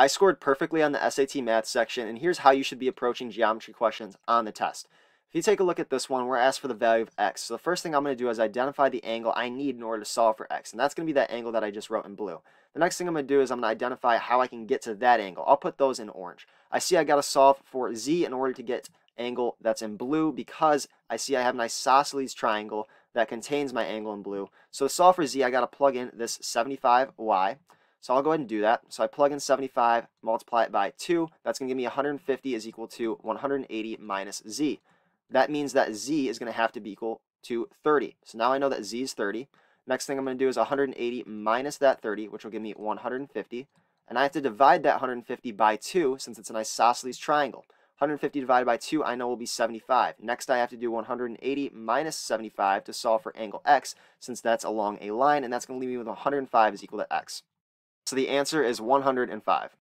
I scored perfectly on the SAT math section, and here's how you should be approaching geometry questions on the test. If you take a look at this one, we're asked for the value of x. So the first thing I'm going to do is identify the angle I need in order to solve for x, and that's going to be that angle that I just wrote in blue. The next thing I'm going to do is I'm going to identify how I can get to that angle. I'll put those in orange. I see I got to solve for z in order to get angle that's in blue because I see I have an isosceles triangle that contains my angle in blue. So to solve for z, I got to plug in this 75y. So I'll go ahead and do that. So I plug in 75, multiply it by 2. That's going to give me 150 is equal to 180 minus z that means that z is going to have to be equal to 30. So now I know that z is 30. Next thing I'm going to do is 180 minus that 30, which will give me 150. And I have to divide that 150 by 2 since it's an isosceles triangle. 150 divided by 2 I know will be 75. Next I have to do 180 minus 75 to solve for angle x since that's along a line and that's going to leave me with 105 is equal to x. So the answer is 105.